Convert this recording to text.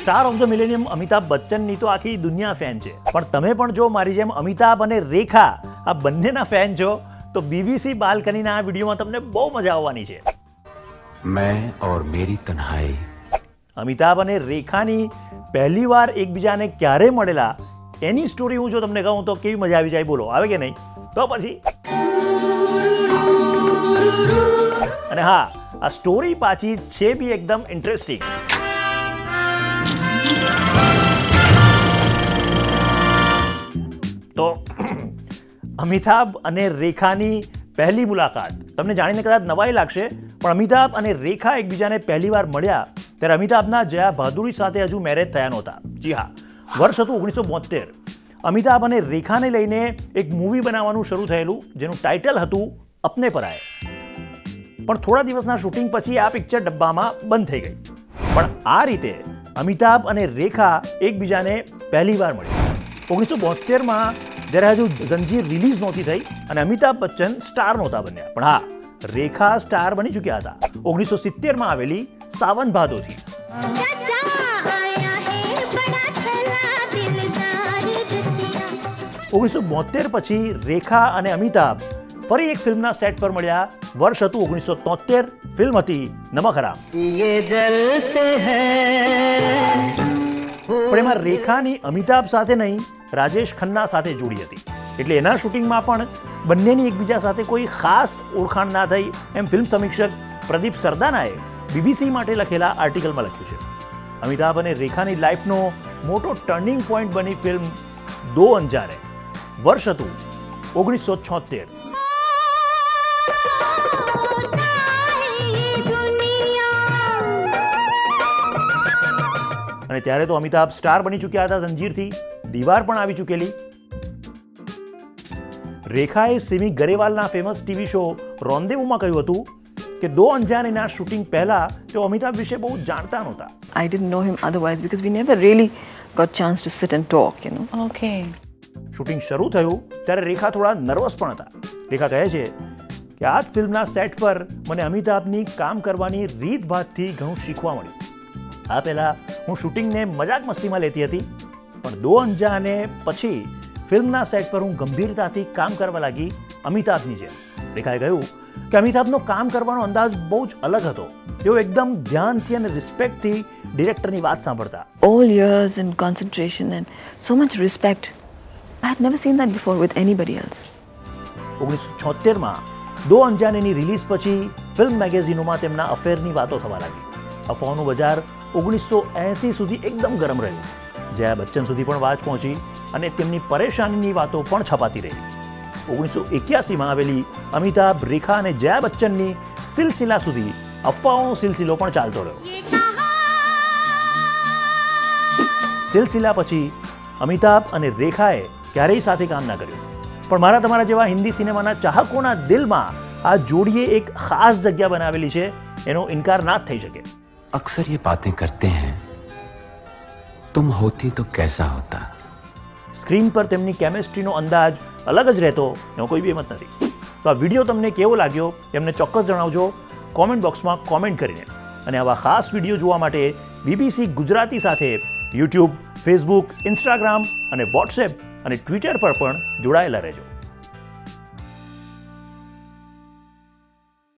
Star of the millennium Amitabh બચ્ચનની તો આખી દુનિયા ફેન છે. પણ તમે પણ જો મારી જેમ અમિતાભ અને રેખા આ બંનેના ફેન છો તો બીબીસી બાલ્કનીના આ વિડીયોમાં તમને બહુ મજા આવવાની છે. મેં ઓર મેરી તન્હાઈ. અમિતાભ અને રેખાની પહેલીવાર એકબીજાને ક્યારે મળેલા એની સ્ટોરી હું જો તમને કહું તો કેવી મજા આવી જાય બોલો આવે કે નહીં? તો પછી. અને હા આ સ્ટોરી પાછી છે બી એકદમ ઇન્ટરેસ્ટિંગ અમિતાભ અને રેખાની પહેલી મુલાકાત. તમને જાણીને કદાચ નવાઈ લાગશે, પણ અમિતાભ અને રેખા એકબીજાને પહેલી વાર મળ્યા ત્યારે અમિતાભના જયા બહાદુરી સાથે હજુ મેરેજ થયા નહોતા. જી હા, વર્ષ હતું ઓગણીસો બોતેર. અમિતાભ અને રેખાને લઈને એક મૂવી બનાવવાનું શરૂ થયેલું, જેનું ટાઇટલ હતું અપને પરાય પણ થોડા દિવસના શૂટિંગ પછી આ પિક્ચર ડબ્બામાં બંધ થઈ ગઈ. પણ આ રીતે અમિતાભ અને રેખા એકબીજાને પહેલી વાર મળી ઓગણીસો બોતેરમાં જ્યારે હજુ જંજીર રિલીઝ નહોતી થઈ અને અમિતાભ બચ્ચન સ્ટાર નહોતા બન્યા પણ હા રેખા સ્ટાર બની ચૂક્યા હતા ઓગણીસો સિત્તેરમાં આવેલી સાવન ભાદોથી ઓગણીસો બોતેર પછી રેખા અને અમિતાભ ફરી એક ફિલ્મના સેટ પર મળ્યા વર્ષ હતું ઓગણીસો તોતેર ફિલ્મ હતી નમક હરામ પણ એમાં રેખાની અમિતાભ સાથે નહીં રાજેશ ખન્ના સાથે જોડી હતી. એટલે એના શૂટિંગમાં પણ બંનેની એકબીજા સાથે કોઈ ખાસ ઓળખાણ ના થઈ એમ ફિલ્મ સમીક્ષક પ્રદીપ સરદાનાએ બીબીસી માટે લખેલા આર્ટિકલમાં લખ્યું છે. અમિતાભ અને રેખાની લાઈફનો મોટો ટર્નિંગ પોઈન્ટ બની ફિલ્મ દો અંજારે. વર્ષ હતું ઓગણીસો છોતેર. અને ત્યારે તો અમિતાભ સ્ટાર બની ચૂક્યા હતા જંજીરથી દીવાર પણ આવી ચૂકેલી. રેખાએ સિમી ગરેવાલના ફેમસ ટીવી શો રોંદેવુમાં કહ્યું હતું કે દો અંજાનેના શૂટિંગ પહેલા તેઓ અમિતાભ વિશે બહુ જાણતા નહોતા. I did know him otherwise because we never really got chance to sit and talk you know okay shooting શરૂ થયું ત્યારે રેખા થોડા નર્વસ પણ હતા. રેખા કહે છે કે આ જ ફિલ્મના સેટ પર મને અમિતાભની કામ કરવાની રીત ભાતથી ઘણું શીખવા મળ્યું. આ પહેલાં હું શૂટિંગને મજાક મસ્તીમાં લેતી હતી પણ દો અંજાને પછી ફિલ્મના સેટ પર હું ગંભીરતાથી કામ કરવા લાગી અમિતાભની જેમ. દેખાઈ ગયું કે અમિતાભનો કામ કરવાનો અંદાજ બહુ જ અલગ હતો. તેઓ એકદમ ધ્યાનથી અને રિસ્પેક્ટથી ડિરેક્ટરની વાત સાંભળતા. All years in concentration and so much respect I had never seen that before with anybody else ઓગણીસો છોતેરમાં દો અંજાનેની રિલીઝ પછી ફિલ્મ મેગેઝિનોમાં તેમના અફેરની વાતો થવા લાગી. અફવાનું બજાર ઓગણીસો એંસી સુધી એકદમ ગરમ રહ્યું જયા બચ્ચન સુધી પણ વાત પહોંચી અને તેમની પરેશાનીની વાતો પણ છપાતી રહી. ઓગણીસો એક્યાસીમાં આવેલી અમિતાભ રેખા અને જયા બચ્ચનની સિલસિલા સુધી અફવાઓનો સિલસિલો પણ ચાલતો રહ્યો. સિલસિલા પછી અમિતાભ અને રેખાએ ક્યારેય સાથે કામ ના કર્યું. પણ મારા તમારા જેવા હિન્દી સિનેમાના ચાહકોના દિલમાં આ જોડીએ એક ખાસ જગ્યા બનાવેલી છે. એનો ઇનકાર ના જ થઈ શકે. अक्सर ये बातें करते हैं तुम होती तो कैसा होता સ્ક્રીન પર તેમની કેમેસ્ટ્રીનો અંદાજ અલગ જ રહેતો એનો કોઈ બી મત નથી તો આ વિડીયો તમને કેવો લાગ્યો એમને ચોક્કસ જણાવજો કોમેન્ટ બોક્સમાં કોમેન્ટ કરીને અને આવા ખાસ વિડીયો જોવા માટે બીબીસી ગુજરાતી સાથે યુટ્યુબ ફેસબુક ઇન્સ્ટાગ્રામ અને વોટ્સએપ અને ટ્વિટર પર પણ જોડાયેલા રહેજો